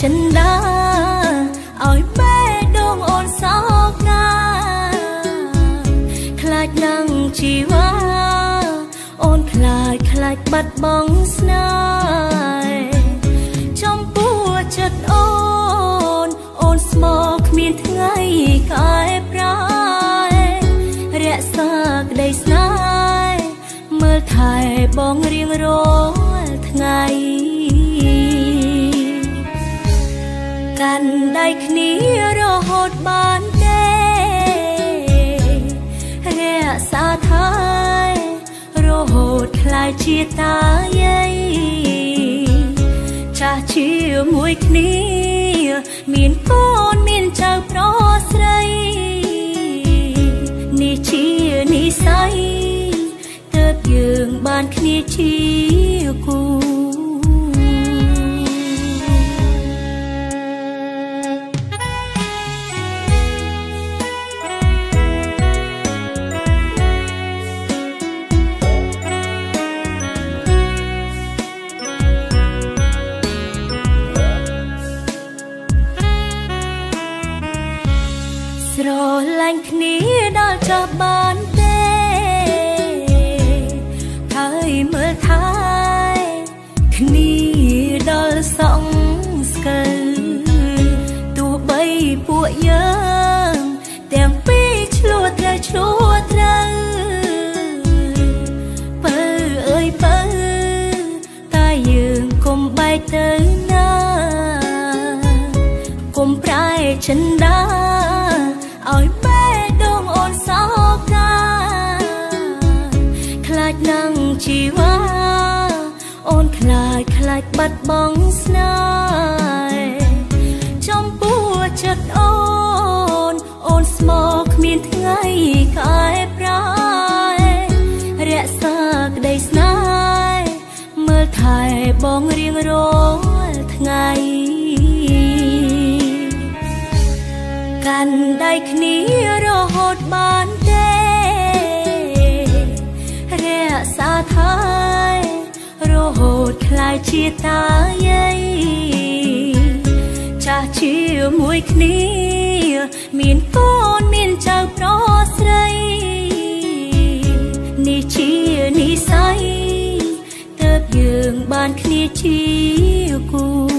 ចិនដាឲ្យបែដងអូនសោកណាខ្លាចនឹងជីវ៉ាអូនខ្លាចខ្លាចបាត់បង់ស្នេហ៍ចំពោះចិត្តអូនអូនស្មោគ្មានថ្ងៃកែប្រែរក្សាក្តីស្នេហ៍មើលថែបងរៀងរាល់ថ្ងៃ កាន់ដៃគ្នារហូតបានទេរក្សាថែរហូតខ្លាយជាតាយាយចាស់ជាមួយគ្នា មានកូនមានចៅប្រុសស្រីនេះជានិស័យទើបយើងបានគ្នាជាគូ ចោះបានទេហើយមើលថែគ្នាដល់សងស្កើទោះបីពួកយើងទាំងពីរឆ្លោះត្រូវឆ្លោះត្រូវបើអើយបើតែយើងកុំបែកទៅណាកុំប្រែចិនដា លាចខ្លាចបាត់បង់ស្នេហ៍ចំពោះចិត្តអូនអូនស្មោគ្មានថ្ងៃកែប្រែរក្សាក្តីស្នេហ៍មើលថែបងរៀងរាល់ថ្ងៃកាន់ដៃគ្នារហូតបានទេរក្សាថែរហូ តខ្លាយជាតាយាយចាស់ជាមួយគ្នា មានកូនមានចៅប្រុសស្រីនេះជានិស័យទើបយើងបានគ្នាជាគូ។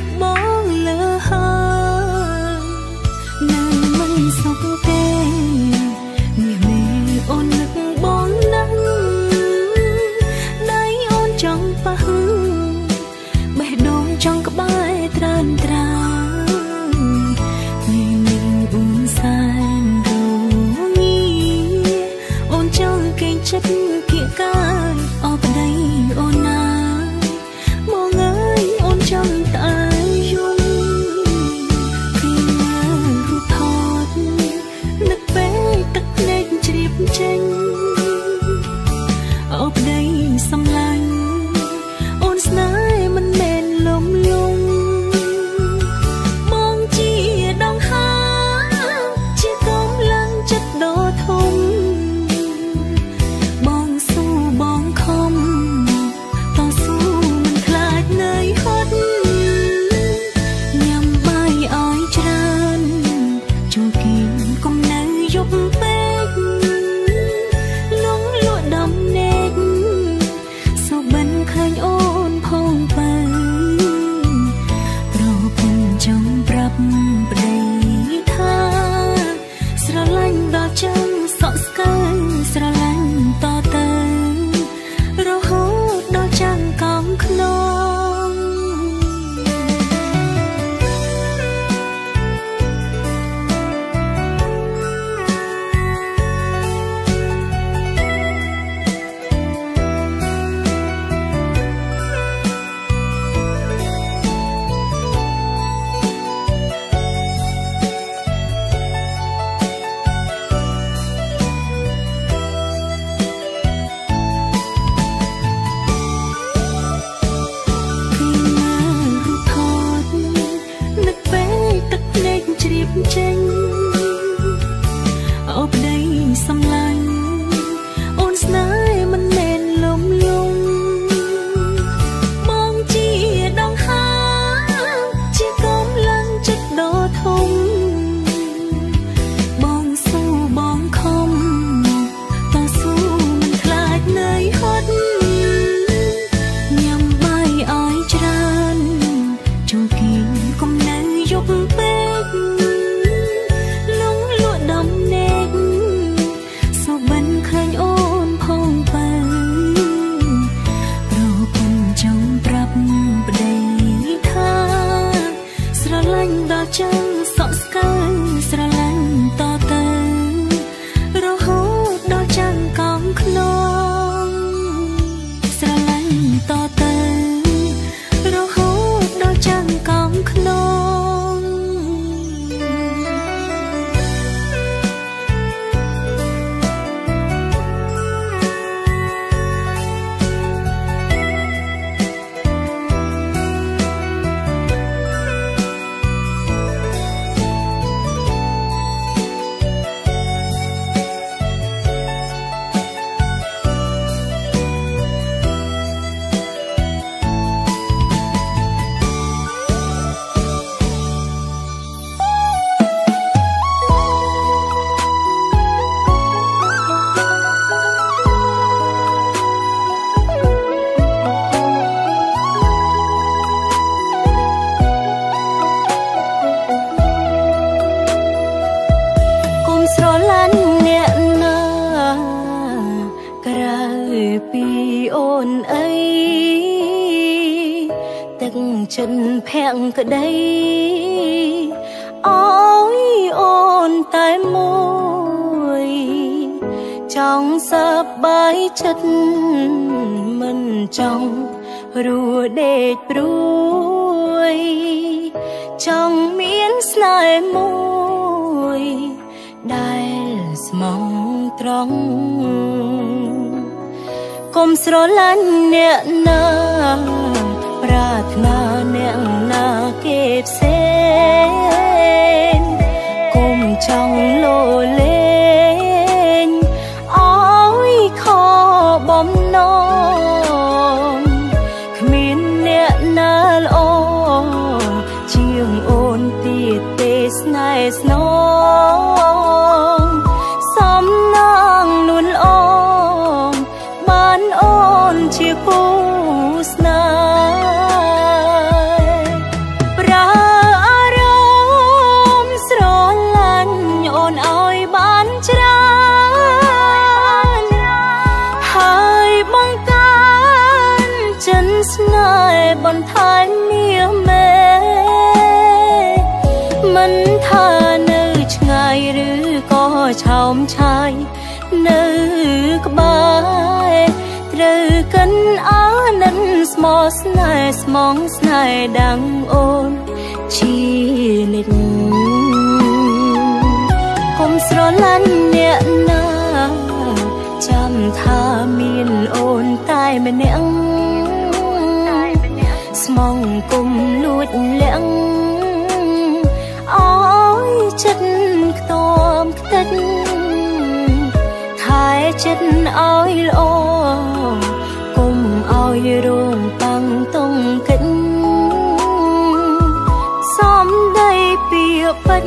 anak ចិត្តភក្តីអើយអូនតែមួយចង់សប្បាយចិត្តមិនចង់រួដេកព្រួយចង់មានស្នេហ៍មួយដែលស្មងត្រង់កុំស្រឡាញ់អ្នកណាប្រាថ្នា kepse មិនថានៅឆ្ងាយឬក៏ឆោមឆាយនៅក្បែរត្រូវកិនអានិនស្មោះស្នេហ៍ស្មងស្នេហ៍ដាំងអូនជានិច្ចគុំស្រលាញ់អ្នកណាចាំថាមានអូនតែម្នាក់ស្មងគុំលួចលាក់ ចិត្តខ្ទមខ្ទេចថែចិត្តឲ្យល្អកុំឲ្យរងតាំងតុងកិច្ចសំដីពីពិត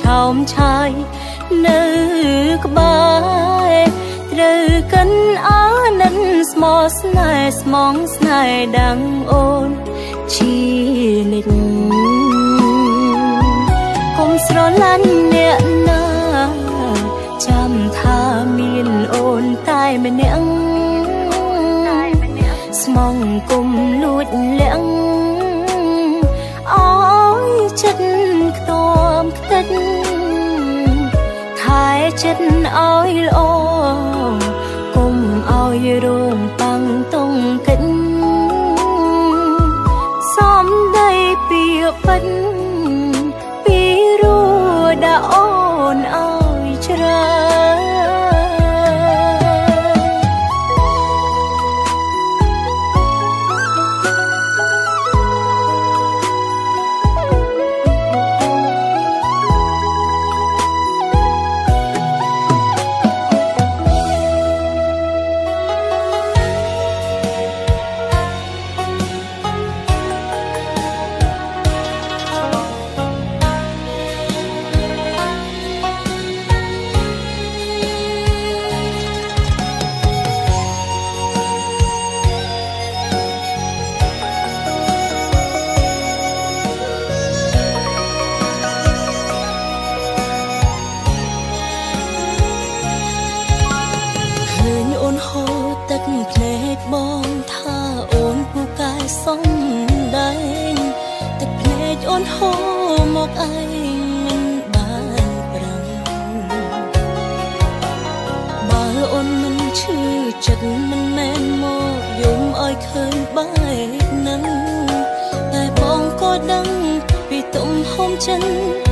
ឆោមឆាយនៅក្បែរត្រូវកិនអានិនស្មោស្នេហ៍ស្មងស្នេហ៍ដាំងអូនជានិចកុំស្រលាញ់អ្នកណាចាំថាមានអូនតែម្នាក់ស្មងគុំលួចលាក់ oil 真。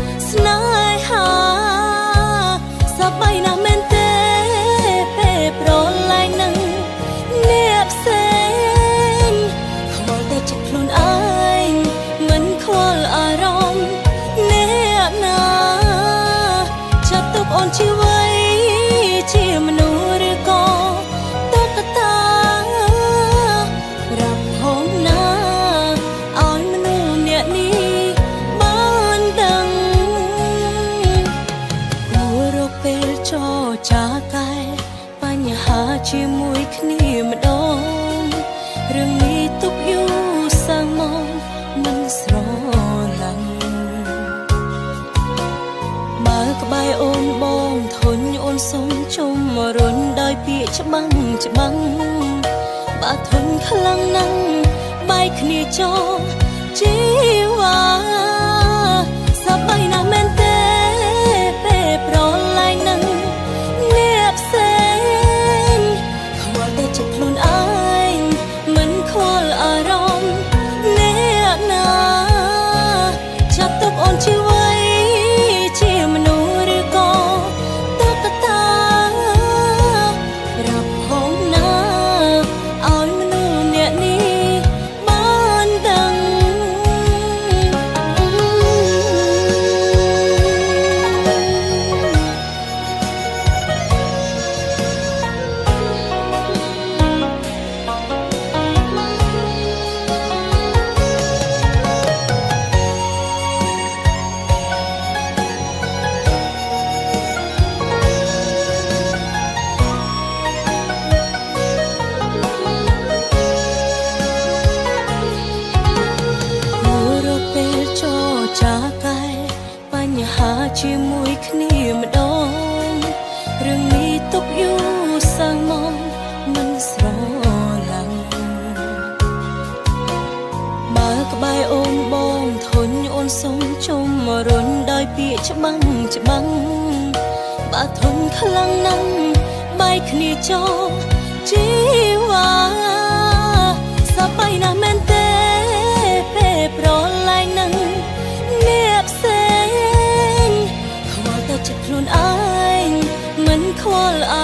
ក្បែរអូនបងធុញអូនសុំជុំរុនដោយពាក្យច្បាំងច្បាំងបើធុញខ្លាំងណាស់បែកគ្នាចោលជីវ៉ា ច្បាំងច្បាំងបើធន់ខ្លាំងណាស់បែកគ្នាចោលជីវ៉ាសបាយណាស់មែនទេពេលប្រឡាយនឹងអ្នកផ្សេងចិត្តខ្លួនឯងមិនខ្វល់អា